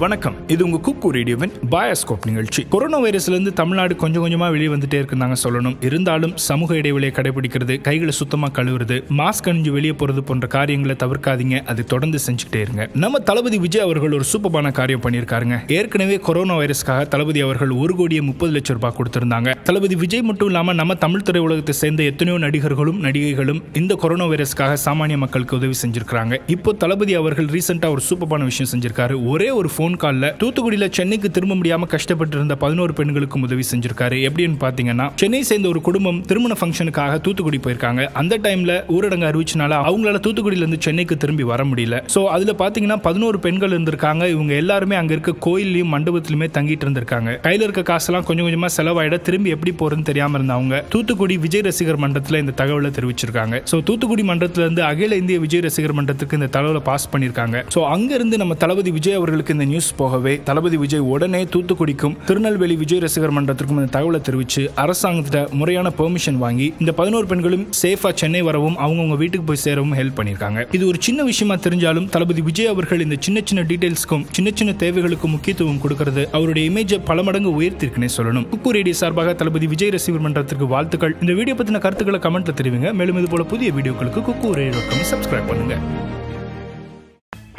வணக்கம். இது உங்க குக்கு ரேடியோவின் பயாஸ்கோப் நிகழ்ச்சி. கொரோனா வைரஸ்ல இருந்து தமிழ்நாடு கொஞ்சம் கொஞ்சமா வெளியே வந்துட்டே இருக்குதாங்க சொல்லணும். இருந்தாலும் சமூக இடைவெளியை கடைபிடிக்கிறது கைகளை சுத்தமா கழுவுறது மாஸ்க் அணிஞ்சு வெளியே போறது போன்ற காரியங்களை தவிர்க்காதீங்க. அது தொடர்ந்து செஞ்சுக்கிட்டே இருங்க. நம்ம தளபதி விஜய் அவர்கள் ஒரு சூப்பரான காரியம் பண்ணியிருக்காருங்க. ஏற்கனவே கொரோனா வைரஸ்க்காக தளபதி அவர்கள் ஒரு கோடியே முப்பது லட்சம் ரூபாய் கொடுத்திருந்தாங்க. தளபதி விஜய் மட்டும் இல்லாம நம்ம தமிழ் திரையுலகத்தை சேர்ந்த எத்தனையோ நடிகர்களும் நடிகைகளும் இந்த கொரோனா வைரஸ்க்காக சாமானிய மக்களுக்கு உதவி செஞ்சிருக்காங்க இப்போ தளபதி அவர்கள் ரீசெண்டா ஒரு சூப்பரான விஷயம் செஞ்சிருக்காரு. ஒரே ஒரு ஃபோன் காலில் தூத்துக்குடியில சென்னைக்கு திரும்ப முடியாம கஷ்டப்பட்டு இருந்த பதினோரு பெண்களுக்கும் உதவி செஞ்சிருக்காரு. எப்படின்னு பாத்தீங்கன்னா சென்னை சேர்ந்த ஒரு குடும்பம் திருமண ஃபங்க்ஷனுக்காக தூத்துக்குடி போயிருக்காங்க. அந்த டைம்ல ஊரடங்கு அறிவிச்சனால அவங்களால தூத்துக்குடியிலேருந்து சென்னைக்கு திரும்பி வர முடியல. சோ அதுல பாத்தீங்கன்னா பதினோரு பெண்கள் இருந்திருக்காங்க. இவங்க எல்லாருமே அங்க இருக்க கோயில்லையும் மண்டபத்திலுமே தங்கிட்டு இருந்திருக்காங்க. கையில் இருக்க காசெல்லாம் கொஞ்சம் கொஞ்சமா செலவாயிட திரும்பி எப்படி போறதுன்னு தெரியாமல் இருந்தவங்க தூத்துக்குடி விஜய் ரசிகர் மன்றத்தில் இந்த தகவலை தெரிவிச்சிருக்காங்க. சோ தூத்துக்குடி மன்றத்துல இருந்து அகில இந்திய விஜய் ரசிகர் மன்றத்துக்கு இந்த தகவலை பாஸ் பண்ணிருக்காங்க. ஸோ அங்கேருந்து நம்ம தளபதி விஜய் அவர்களுக்கு இந்த நியூஸ் போகவே தளபதி விஜய் உடனே தூத்துக்குடிக்கும் திருநெல்வேலி விஜய் ரசிகர் மன்றத்திற்கும் இந்த தகவலை தெரிவிச்சு அரசாங்கத்திட்ட முறையான பெர்மிஷன் வாங்கி இந்த பதினோரு பெண்களும் சேஃபா சென்னை வரவும் அவங்கவுங்க வீட்டுக்கு போய் சேரவும் ஹெல்ப் பண்ணிருக்காங்க இது ஒரு சின்ன விஷயமா தெரிஞ்சாலும் தளபதி விஜய் அவர்கள் இந்த சின்ன சின்ன டீடைல்ஸ்க்கும் சின்ன சின்ன தேவைகளுக்கும் முக்கியத்துவம் கொடுக்கிறது அவருடைய இமேஜை பல மடங்கு உயர்த்திருக்குனே சொல்லணும். குக்கு ரேடியோ சார்பாக தளபதி விஜய் ரசிகர் மன்றத்திற்கு வாழ்த்துக்கள். இந்த வீடியோ பத்தின கருத்துக்களை கமெண்ட்ல தெரிவிங்க. மேலும் இது போல புதிய வீடியோக்களுக்கு குக்கு ரேடியோ சப்ஸ்கிரைப் பண்ணுங்க.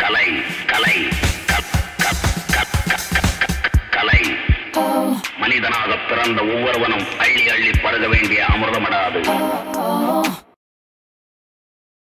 கலை கலை. பிறந்த ஒவ்வொருவனும் அள்ளி அள்ளி பருக வேண்டிய அமர